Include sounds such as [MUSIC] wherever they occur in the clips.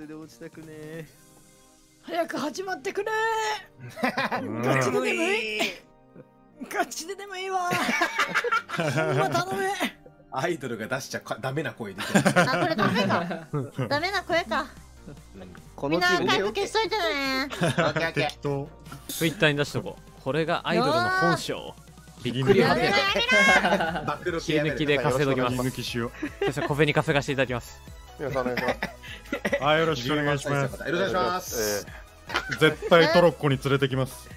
手で落ちたくね早く始まってくれ。うん。ガチででもいい。ガチででもいいわ。[LAUGHS] ほんま頼めアイドルが出しちゃかダメな声出てる。あこれダメか。ダメな声か。こみんなアーカイブのチーム消しといてね。オッケーオッケー。適当。ツイッターに出しとこう。これがアイドルの本性。びっくくりやめろやめろ。り抜きで稼いどきます。切り抜きしよそして小紅稼がしていただきます皆さんお願いします。うはいよろしくお願いします。よろしくお願いします。絶対トロッコに連れてきます。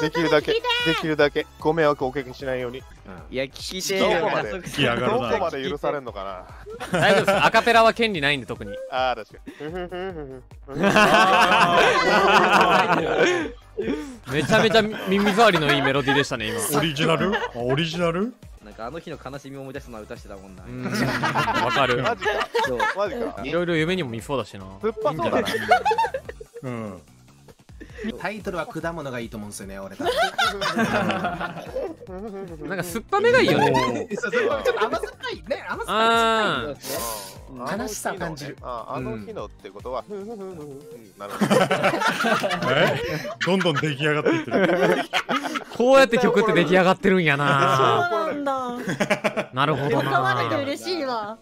できるだけできるだけご迷惑をおかけしないように。いや聞いてどこまで？来やがるな。どこまで許されんのかな？大丈夫です。アカペラは権利ないんで特に。ああ確かに。[LAUGHS] めちゃめちゃ耳障りのいいメロディーでしたね今。オリジナル？あオリジナル？なんかあの日の悲しみを思い出すのは歌してたもんな。うん。[LAUGHS] わかる。マジか。そうマジか。いろいろ夢にも見そうだしな。酸っぱそうだな。うん。タイトルは果物がいいと思うんですよね、俺たなんか酸っぱめがいいよね。ちょっと甘酸っぱい。ね、甘酸っぱい悲しさを感じる。日のねああのうん日のってことは、ふんふんふんふんふん。なるほど。[LAUGHS] え？どんどん出来上がっていってる。こうやって曲って出来上がってるんや [LAUGHS] そうななんだ。なるほどよかわれてな嬉しいわ